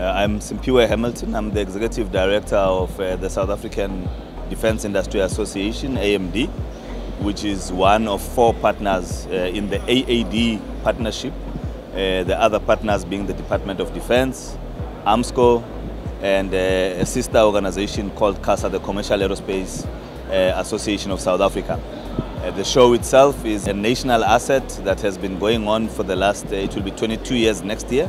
I'm Simphiwe Hamilton. I'm the Executive Director of uh, the South African Defence Industry Association, AMD, which is one of four partners uh, in the AAD partnership. Uh, the other partners being the Department of Defence, Armscor, and uh, a sister organization called CASA, the Commercial Aerospace uh, Association of South Africa. Uh, the show itself is a national asset that has been going on for the last, uh, it will be 22 years next year.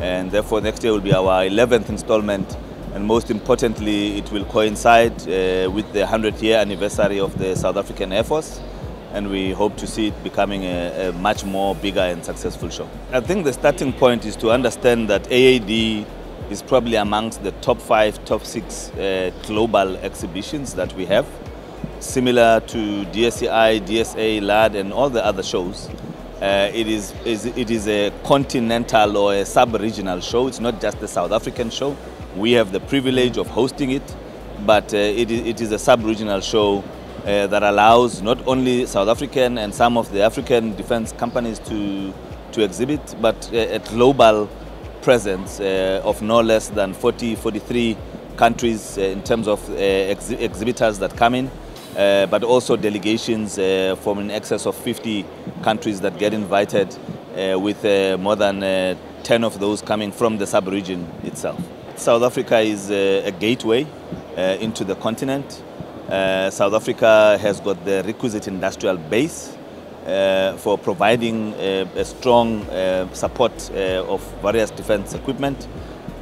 And therefore, next year will be our 11th installment. And most importantly, it will coincide uh, with the 100th year anniversary of the South African Air Force. And we hope to see it becoming a, a much more bigger and successful show. I think the starting point is to understand that AAD is probably amongst the top five, top six uh, global exhibitions that we have similar to DSEI, DSA, LAAD, and all the other shows. Uh, it, is, is, it is a continental or a sub-regional show. It's not just the South African show. We have the privilege of hosting it, but uh, it, is, it is a sub-regional show uh, that allows not only South African and some of the African defense companies to, to exhibit, but a, global presence uh, of no less than 40, 43 countries uh, in terms of uh, ex exhibitors that come in uh, but also delegations uh, from in excess of 50 countries that get invited, uh, with uh, more than uh, 10 of those coming from the sub-region itself. South Africa is uh, a gateway into the continent. South Africa has got the requisite industrial base for providing a strong support of various defense equipment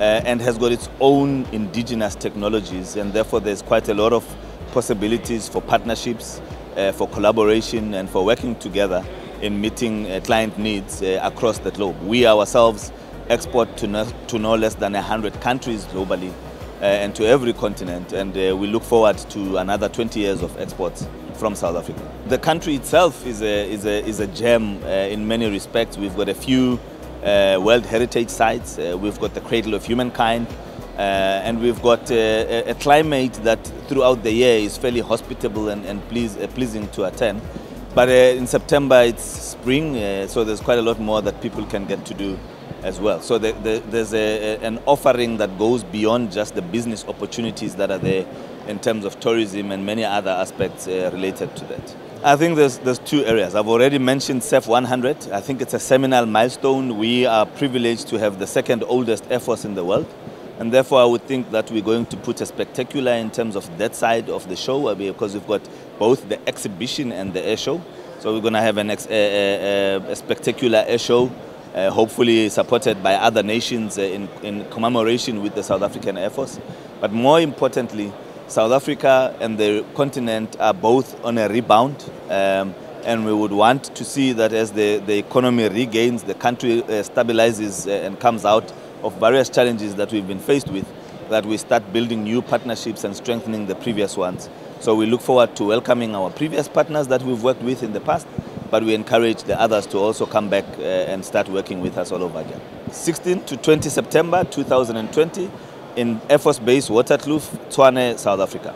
and has got its own indigenous technologies and therefore there's quite a lot of possibilities for partnerships, uh, for collaboration and for working together in meeting uh, client needs uh, across the globe. We ourselves export to no, to no less than 100 countries globally uh, and to every continent and uh, we look forward to another 20 years of exports from South Africa. The country itself is a, is a, is a gem uh, in many respects. We've got a few World Heritage sites, we've got the Cradle of Humankind, and we've got a, a, climate that throughout the year is fairly hospitable and, and please, uh, pleasing to attend. But uh, in September it's spring, uh, so there's quite a lot more that people can get to do as well. So the, the, there's a, an offering that goes beyond just the business opportunities that are there in terms of tourism and many other aspects uh, related to that. I think there's, there's two areas. I've already mentioned SAAF 100. I think it's a seminal milestone. We are privileged to have the second oldest Air Force in the world. And therefore, I would think that we're going to put a spectacular in terms of that side of the show because we've got both the exhibition and the air show. So we're going to have an ex- a, a, a, spectacular air show, uh, hopefully supported by other nations uh, in, in commemoration with the South African Air Force. But more importantly, South Africa and the continent are both on a rebound. Um, and we would want to see that as the, the economy regains, the country uh, stabilizes uh, and comes out of various challenges that we've been faced with, that we start building new partnerships and strengthening the previous ones. So we look forward to welcoming our previous partners that we've worked with in the past, but we encourage the others to also come back uh, and start working with us all over again. 16 to 20 September 2020 in Air Force Base Waterkloof, Tshwane, South Africa.